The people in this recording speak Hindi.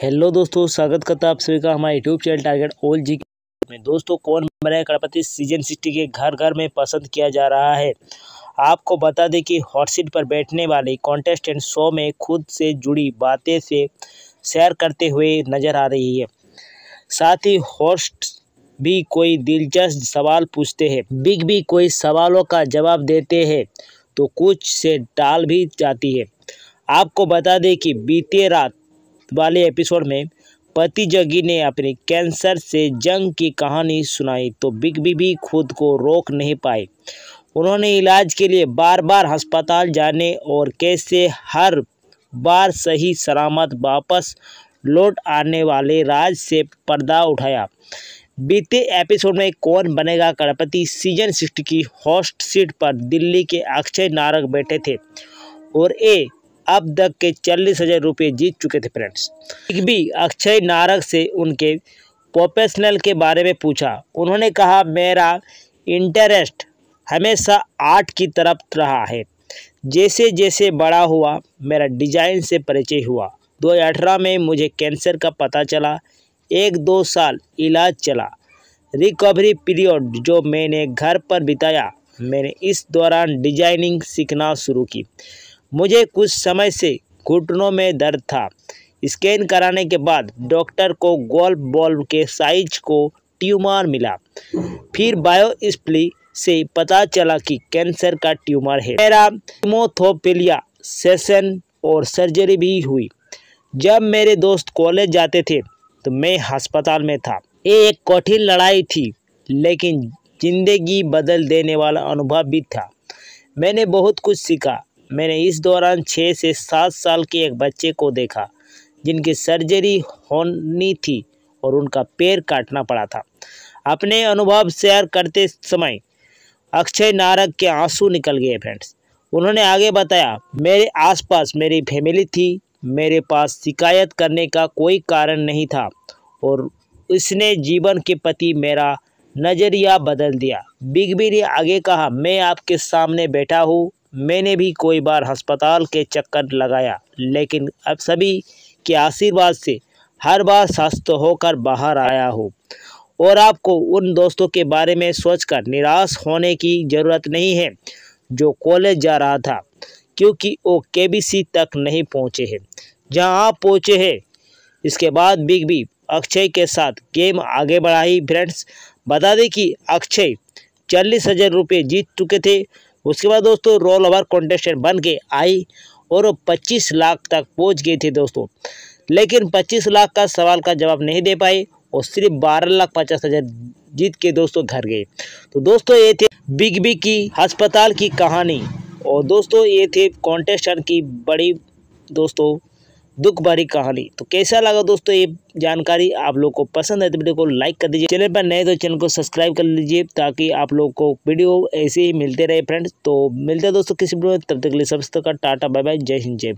हेलो दोस्तों, स्वागत करता आप सभी का हमारे यूट्यूब चैनल टारगेट ओल जी में। दोस्तों, कौन बने गणपति सीज़न सिक्सटी के घर घर में पसंद किया जा रहा है। आपको बता दें कि हॉट सीट पर बैठने वाले कॉन्टेस्टेंट शो में खुद से जुड़ी बातें से शेयर करते हुए नज़र आ रही है। साथ ही होस्ट भी कोई दिलचस्प सवाल पूछते हैं। बिग भी कोई सवालों का जवाब देते हैं तो कुछ से टाल भी जाती है। आपको बता दें कि बीते रात वाले एपिसोड में पति जगी ने अपनी कैंसर से जंग की कहानी सुनाई तो बिग बी भी खुद को रोक नहीं पाए। उन्होंने इलाज के लिए बार बार अस्पताल जाने और कैसे हर बार सही सलामत वापस लौट आने वाले राज से पर्दा उठाया। बीते एपिसोड में कौन बनेगा कड़पति सीज़न सिक्सटी की हॉस्ट सीट पर दिल्ली के अक्षय नारक बैठे थे और ए अब तक के चालीस हज़ार रुपये जीत चुके थे फ्रेंड्स। एक भी अक्षय नारक से उनके प्रोफेशनल के बारे में पूछा। उन्होंने कहा, मेरा इंटरेस्ट हमेशा आर्ट की तरफ़ रहा है। जैसे जैसे बड़ा हुआ, मेरा डिज़ाइन से परिचय हुआ। 2018 में मुझे कैंसर का पता चला। एक दो साल इलाज चला। रिकवरी पीरियड जो मैंने घर पर बिताया, मैंने इस दौरान डिज़ाइनिंग सीखना शुरू की। मुझे कुछ समय से घुटनों में दर्द था। स्कैन कराने के बाद डॉक्टर को गोल्फ बॉल के साइज़ को ट्यूमर मिला। फिर बायोस्प्ली से पता चला कि कैंसर का ट्यूमर है। मेरा कीमोथोपिलिया सेशन और सर्जरी भी हुई। जब मेरे दोस्त कॉलेज जाते थे तो मैं अस्पताल में था। ये एक कठिन लड़ाई थी, लेकिन ज़िंदगी बदल देने वाला अनुभव भी था। मैंने बहुत कुछ सीखा। मैंने इस दौरान छः से सात साल के एक बच्चे को देखा, जिनकी सर्जरी होनी थी और उनका पैर काटना पड़ा था। अपने अनुभव शेयर करते समय अक्षय नारक के आँसू निकल गए फ्रेंड्स उन्होंने आगे बताया, मेरे आसपास मेरी फैमिली थी, मेरे पास शिकायत करने का कोई कारण नहीं था और इसने जीवन के प्रति मेरा नज़रिया बदल दिया। बिग बी ने आगे कहा, मैं आपके सामने बैठा हूँ मैंने भी कोई बार अस्पताल के चक्कर लगाया, लेकिन अब सभी के आशीर्वाद से हर बार स्वस्थ होकर बाहर आया हूँ। और आपको उन दोस्तों के बारे में सोचकर निराश होने की ज़रूरत नहीं है जो कॉलेज जा रहा था, क्योंकि वो के तक नहीं पहुँचे हैं। जहाँ आप पहुँचे हैं, इसके बाद बिग बी अक्षय के साथ गेम आगे बढ़ाई। फ्रेंड्स, बता दें कि अक्षय चालीस हज़ार रुपये जीत चुके थे उसके बाद दोस्तों रोल ओवर कॉन्टेस्टेंट बन के आई और वो पच्चीस लाख तक पहुँच गई थी दोस्तों। लेकिन पच्चीस लाख का सवाल का जवाब नहीं दे पाई और सिर्फ़ बारह लाख पचास हज़ार जीत के दोस्तों घर गए। तो दोस्तों, ये थे बिग बी की अस्पताल की कहानी। और दोस्तों, ये थे कॉन्टेस्टेंट की बड़ी दोस्तों दुख भरी कहानी। तो कैसा लगा दोस्तों ये जानकारी? आप लोग को पसंद है तो वीडियो को लाइक कर दीजिए। चैनल पर नए तो चैनल को सब्सक्राइब कर लीजिए ताकि आप लोग को वीडियो ऐसे ही मिलते रहे फ्रेंड्स तो मिलते हैं दोस्तों किसी वीडियो में, तब तक के लिए सबसे टाटा बाय बाय जय हिंद, जय